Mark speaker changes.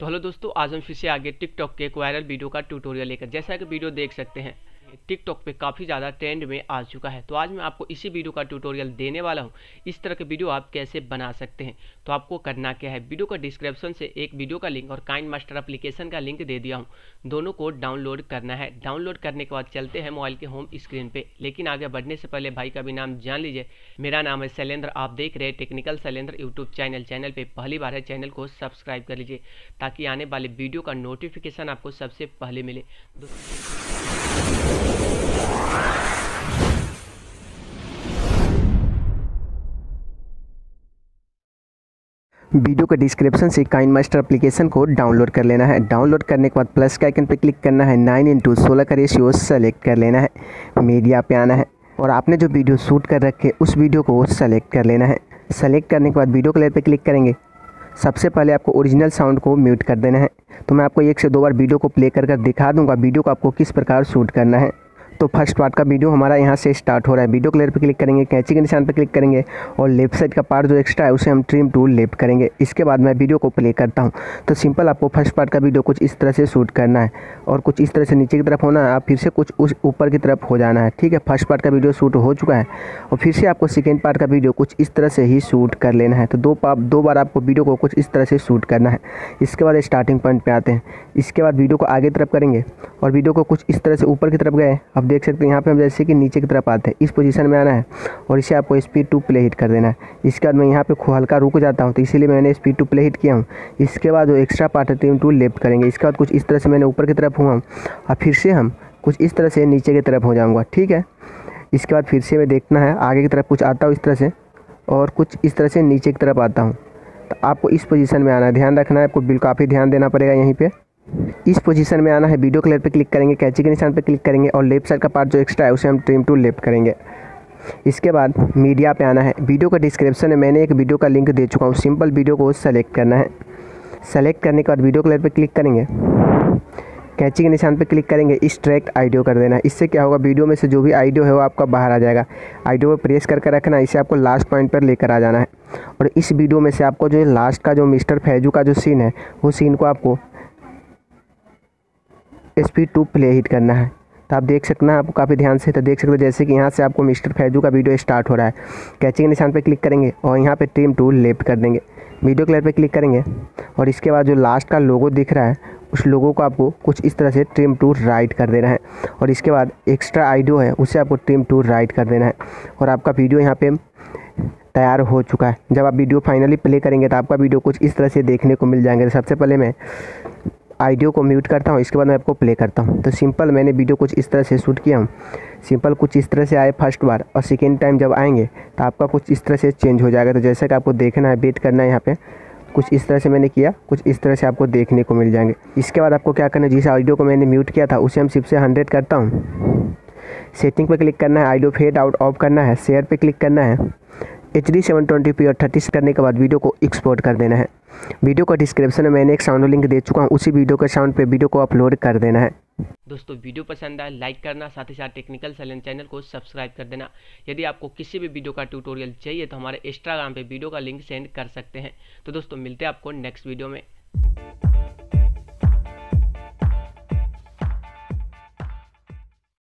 Speaker 1: तो हेलो दोस्तों, आज हम फिर से आगे टिकटॉक के एक वायरल वीडियो का ट्यूटोरियल लेकर। जैसा कि वीडियो देख सकते हैं टिकटॉक पे काफ़ी ज़्यादा ट्रेंड में आ चुका है। तो आज मैं आपको इसी वीडियो का ट्यूटोरियल देने वाला हूँ। इस तरह के वीडियो आप कैसे बना सकते हैं? तो आपको करना क्या है? वीडियो का डिस्क्रिप्शन से एक वीडियो का लिंक और काइंड मास्टर अप्लीकेशन का लिंक दे दिया हूँ। दोनों को डाउनलोड करना है। डाउनलोड करने के बाद चलते हैं मोबाइल के होम स्क्रीन पर लेकिन आगे बढ़ने से पहले भाई का भी नाम जान लीजिए। मेरा नाम है शैलेंद्र। आप देख रहे हैं Technical Shailendra YouTube channel channel पर पहली बार है चैनल को सब्सक्राइब कर लीजिए ताकि आने वाले वीडियो का नोटिफिकेशन आपको सबसे पहले मिले। वीडियो के डिस्क्रिप्शन से काइन मास्टर एप्लीकेशन को डाउनलोड कर लेना है। डाउनलोड करने के बाद प्लस के आइकन पर क्लिक करना है। नाइन इंटू सोलह का रेशियो सेलेक्ट कर लेना है। मीडिया पे आना है और आपने जो वीडियो शूट कर रखे उस वीडियो को सेलेक्ट कर लेना है। सेलेक्ट करने के बाद वीडियो कलर पर क्लिक करेंगे। सबसे पहले आपको ओरिजिनल साउंड को म्यूट कर देना है। तो मैं आपको एक से दो बार वीडियो को प्ले कर कर दिखा दूँगा। वीडियो को आपको किस प्रकार शूट करना है। तो फ़र्स्ट पार्ट का वीडियो हमारा यहाँ से स्टार्ट हो रहा है। वीडियो क्लियर पर क्लिक करेंगे, कैंची के निशान पर क्लिक करेंगे और लेफ़्ट साइड का पार्ट जो एक्स्ट्रा है, उसे हम ट्रिम टूल लेफ़्ट करेंगे। इसके बाद मैं वीडियो को प्ले करता हूँ। तो सिंपल आपको फ़र्स्ट पार्ट का वीडियो कुछ इस तरह से शूट करना है और कुछ इस तरह से नीचे की तरफ़ होना है, आप फिर से कुछ उस ऊपर की तरफ़ हो जाना है। ठीक है, फ़र्स्ट पार्ट का वीडियो शूट हो चुका है और फिर से आपको सेकेंड पार्ट का वीडियो कुछ इस तरह से ही शूट कर लेना है। तो दो दो बार आपको वीडियो को कुछ इस तरह से शूट करना है। इसके बाद स्टार्टिंग पॉइंट पर आते हैं। इसके बाद वीडियो को आगे तरफ़ करेंगे और वीडियो को कुछ इस तरह से ऊपर की तरफ़ गए। अब देख सकते हैं, यहाँ पे हम जैसे कि नीचे की तरफ़ आते हैं। इस पोजीशन में आना है और इसे आपको स्पीड टू प्ले हिट कर देना है। इसके बाद मैं यहाँ पे हल्का रुक जाता हूँ तो इसीलिए मैंने स्पीड टू प्ले हिट किया हूँ। इसके बाद जो एक्स्ट्रा पार्ट है टू लेफ़्ट करेंगे। इसके बाद कुछ इस तरह से मैंने ऊपर की तरफ़ हुआ हूँ और फिर से हम कुछ इस तरह से नीचे की तरफ़ हो जाऊँगा, ठीक है? इसके बाद फिर से मैं देखना है, आगे की तरफ़ कुछ आता हूँ इस तरह से और कुछ इस तरह से नीचे की तरफ़ आता हूँ। तो आपको इस पोजीशन में आना है। ध्यान रखना है, आपको बिल काफ़ी ध्यान देना पड़ेगा यहीं पे। इस पोजीशन में आना है। वीडियो कलर पे क्लिक करेंगे, कैची के निशान पे क्लिक करेंगे और लेफ़्ट साइड का पार्ट जो एक्स्ट्रा है, उसे हम ट्रिम टू लेफ़्ट करेंगे। इसके बाद मीडिया पे आना है। वीडियो का डिस्क्रिप्शन में मैंने एक वीडियो का लिंक दे चुका हूँ। सिंपल वीडियो को सेलेक्ट करना है। सेलेक्ट करने के बाद वीडियो कलर पर क्लिक करेंगे। कैची के निशान पर क्लिक करेंगे। इस ट्रैक्ट आइडियो कर देना इससे क्या होगा? वीडियो में से जो भी आइडियो है वो आपका बाहर आ जाएगा। आइडियो पर प्रेस करके रखना इसे आपको लास्ट पॉइंट पर लेकर आ जाना है। और इस वीडियो में से आपको जो लास्ट का जो मिस्टर फैजू का जो सीन है, वो सीन को आपको स्पीड टू प्ले हिट करना है। तो आप देख सकते हैं आपको काफ़ी ध्यान से तो देख सकते हो, जैसे कि यहाँ से आपको मिस्टर फैजू का वीडियो स्टार्ट हो रहा है। कैचिंग निशान पर क्लिक करेंगे और यहाँ पर ट्रिम टू लेफ़्ट कर देंगे। वीडियो कलर पर क्लिक करेंगे और इसके बाद जो लास्ट का लोगो दिख रहा है, उस लोगों को आपको कुछ इस तरह से ट्रिम टू राइट कर देना है। और इसके बाद एक्स्ट्रा आइडियो है, उसे आपको ट्रिम टू राइट कर देना है। और आपका वीडियो यहाँ पे तैयार हो चुका है। जब आप वीडियो फाइनली प्ले करेंगे तो आपका वीडियो कुछ इस तरह से देखने को मिल जाएँगे। तो सबसे पहले मैं आइडियो को म्यूट करता हूँ, इसके बाद मैं आपको प्ले करता हूँ। तो सिंपल मैंने वीडियो कुछ इस तरह से शूट किया हूँ। सिंपल कुछ इस तरह से आए फ़र्स्ट बार और सेकेंड टाइम जब आएँगे तो आपका कुछ इस तरह से चेंज हो जाएगा। तो जैसे कि आपको देखना है, वेट करना है यहाँ पे। कुछ इस तरह से मैंने किया, कुछ इस तरह से आपको देखने को मिल जाएँगे। इसके बाद आपको क्या करना है, जिस ऑडियो को मैंने म्यूट किया था, उसे हम सिर्फ़ से हंड्रेड करता हूँ। सेटिंग पर क्लिक करना है, आइडियो फेड आउट, ऑफ़ करना है, शेयर पे क्लिक करना है। H D seven twenty P और थर्टी करने के बाद वीडियो को एक्सपोर्ट कर देना है। वीडियो का डिस्क्रिप्शन में मैंने एक साउंड लिंक दे चुका हूँ, उसी वीडियो के साउंड पे वीडियो को अपलोड कर देना है। दोस्तों वीडियो पसंद आए लाइक करना, साथ ही साथ टेक्निकल सैलेंट चैनल को सब्सक्राइब कर देना। यदि आपको किसी भी वीडियो का ट्यूटोरियल चाहिए तो हमारे इंस्टाग्राम पे वीडियो का लिंक सेंड कर सकते हैं। तो दोस्तों, मिलते हैं आपको नेक्स्ट वीडियो में।